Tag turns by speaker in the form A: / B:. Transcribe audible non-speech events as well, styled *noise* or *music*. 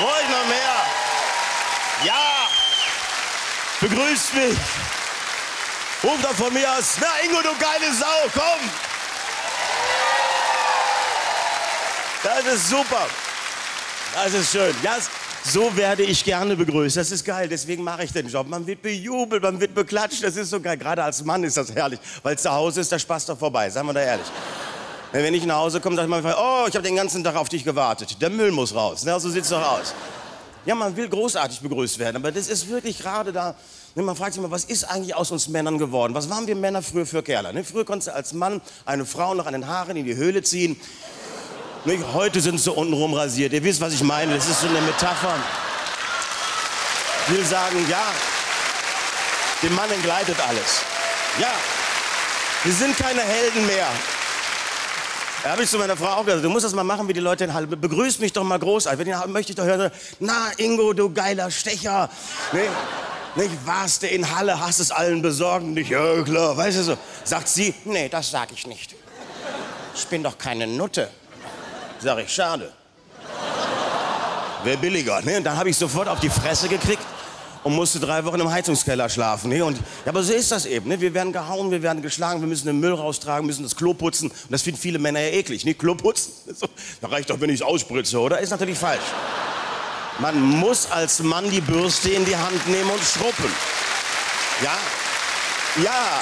A: Ruhig noch mehr. Ja. Begrüßt mich. Ruf doch von mir aus. Na, Ingo, du geile Sau, komm. Das ist super. Das ist schön. Ja, so werde ich gerne begrüßt. Das ist geil. Deswegen mache ich den Job. Man wird bejubelt, man wird beklatscht. Das ist so geil. Gerade als Mann ist das herrlich. Weil zu Hause ist der Spaß doch vorbei. Seien wir da ehrlich. Wenn ich nach Hause komme, sage ich mal, oh, ich habe den ganzen Tag auf dich gewartet. Der Müll muss raus. Na, so sieht's doch aus. Ja, man will großartig begrüßt werden, aber das ist wirklich gerade da. Ne, man fragt sich mal, was ist eigentlich aus uns Männern geworden? Was waren wir Männer früher für Kerle? Ne? Früher konntest du als Mann eine Frau noch an den Haaren in die Höhle ziehen. Nicht? Heute sind sie untenrum rasiert. Ihr wisst, was ich meine. Das ist so eine Metapher. Ich will sagen, ja, dem Mann entgleitet alles. Ja, wir sind keine Helden mehr. Da habe ich zu meiner Frau auch gesagt, du musst das mal machen, wie die Leute in Halle. Begrüß mich doch mal großartig. Wenn ich möchte ich doch hören, na Ingo, du geiler Stecher. Nee, nicht, warst du in Halle, hast es allen besorgt? Nicht, ja klar, weißt du so. Sagt sie, nee, das sag ich nicht. Ich bin doch keine Nutte. Sag ich, schade. Wäre billiger. Ne? Und dann habe ich sofort auf die Fresse gekriegt und musste drei Wochen im Heizungskeller schlafen. Ne? Und, ja, aber so ist das eben. Ne? Wir werden gehauen, wir werden geschlagen, wir müssen den Müll raustragen, müssen das Klo putzen. Und das finden viele Männer ja eklig. Ne? Klo putzen? *laughs* Da reicht doch, wenn ich es ausspritze, oder? Ist natürlich falsch. Man muss als Mann die Bürste in die Hand nehmen und schruppen. Ja? Ja.